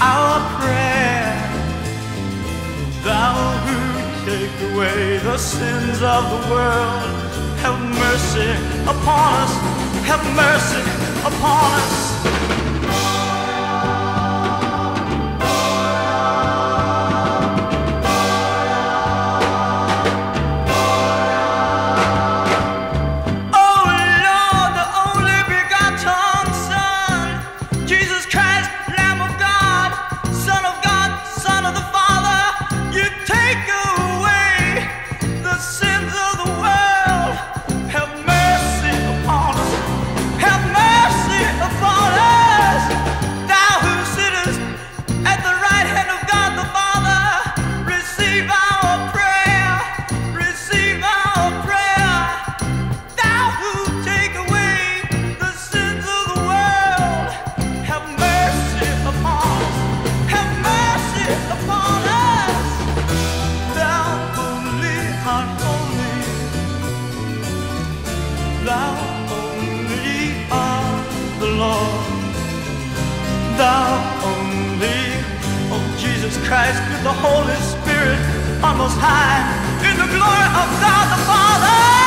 our prayer. Thou who take away the sins of the world, have mercy upon us, have mercy upon us. Thou only, oh Jesus Christ, with the Holy Spirit on most high, in the glory of God the Father.